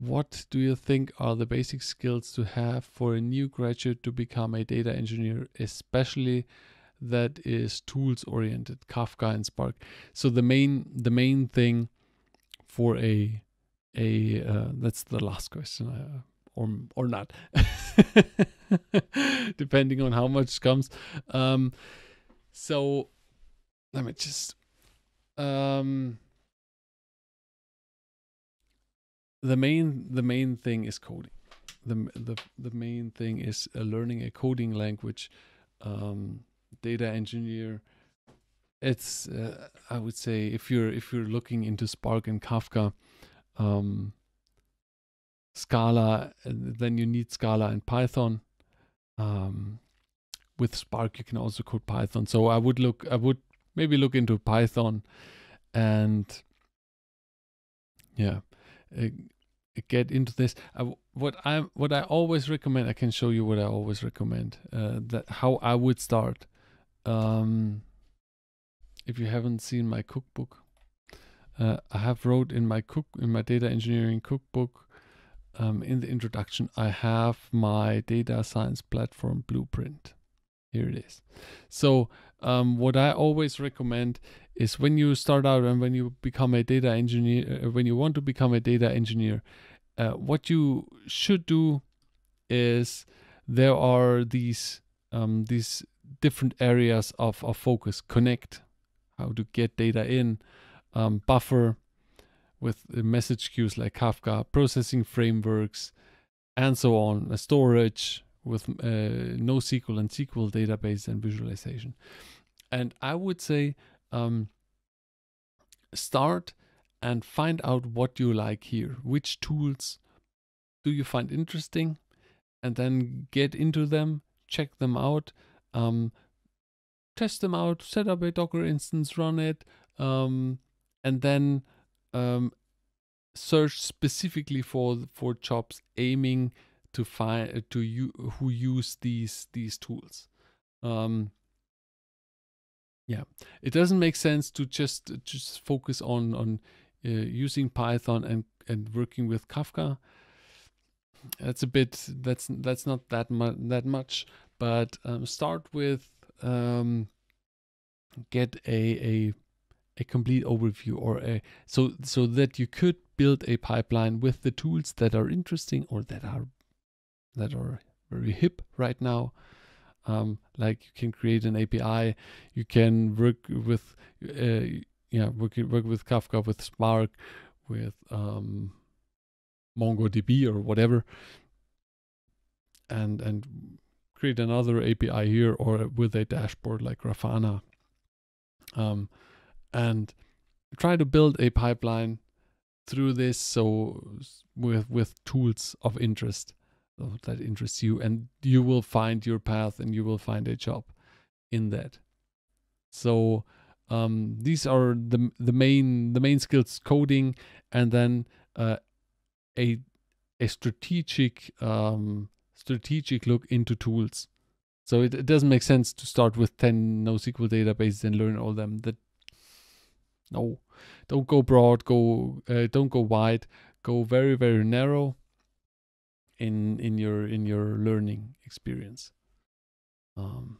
what do you think are the basic skills to have for a new graduate to become a data engineer, especially that is tools oriented, Kafka and Spark? So the main the main thing for a a uh, that's the last question uh, or or not depending on how much comes um so let me just um the main the main thing is coding. The the, the main thing is uh, learning a coding language um data engineer. It's uh, i would say if you're if you're looking into spark and kafka um scala then you need scala and python. Um with spark you can also code python. So i would look i would maybe look into python and yeah uh, get into this. What i what i always recommend i can show you what i always recommend uh, that how i would start um if you haven't seen my cookbook uh, i have wrote in my cook in my data engineering cookbook um, in the introduction i have my data science platform blueprint here it is so um, what i always recommend is when you start out and when you become a data engineer, uh, when you want to become a data engineer, uh, what you should do is there are these um, these different areas of, of focus. Connect, how to get data in, um, buffer with message queues like Kafka, processing frameworks, and so on. storage with uh, NoSQL and SQL database and visualization. And I would say um, start and find out what you like here. Which tools do you find interesting? And then get into them, check them out, um, test them out, set up a Docker instance, run it, um, and then um, search specifically for for jobs aiming to find to you who use these these tools. Um, yeah, it doesn't make sense to just just focus on on uh, using Python and and working with Kafka. That's a bit that's that's not that much that much, but um, start with um, get a a a complete overview or a so so that you could build a pipeline with the tools that are interesting or that are that are very hip right now. Um, like you can create an API, you can work with uh, yeah work work with Kafka, with Spark, with um, MongoDB or whatever, and and create another API here or with a dashboard like Grafana, um, and try to build a pipeline through this so with with tools of interest that interests you and you will find your path and you will find a job in that. So um, these are the the main the main skills coding and then uh, a a strategic um, strategic look into tools. So it, it doesn't make sense to start with 10 NoSQL databases and learn all them. That no. Don't go broad go uh, don't go wide. Go very very narrow in in your in your learning experience. Um,